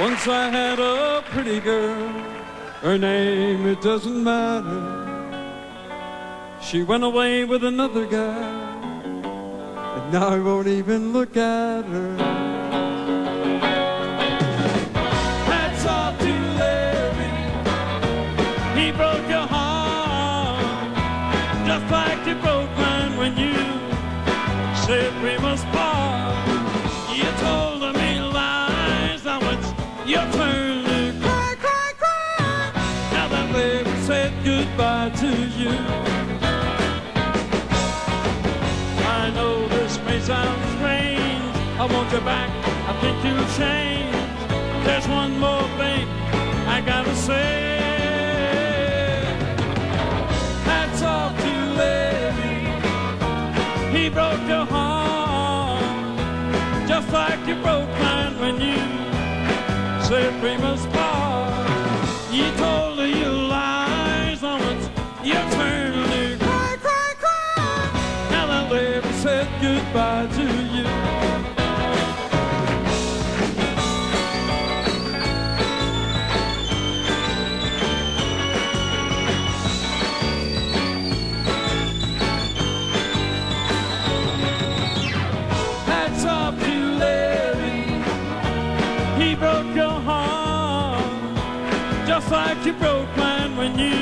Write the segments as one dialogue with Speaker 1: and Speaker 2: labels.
Speaker 1: Once I had a pretty girl, her name it doesn't matter. She went away with another guy, and now I won't even look at her. Hats off to Larry, he broke your heart, just like you broke mine when you said we must part. Your turn to cry, cry, cry. Now that baby said goodbye to you. I know this may sound strange. I want you back. I think you'll change. There's one more thing I gotta say. Hats off to Larry. He broke your heart just like you broke mine said we must part. You told her you lies, now it's your turn to cry, cry, cry. Now that baby said goodbye He broke your heart just like you broke mine when you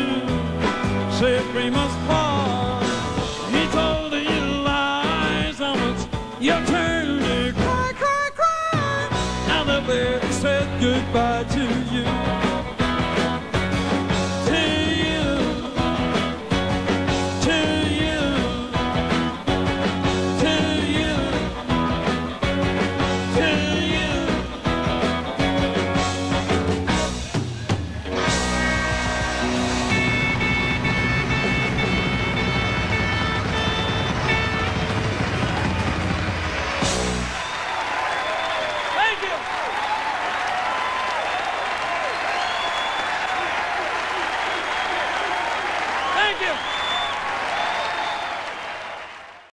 Speaker 1: said we must part. you.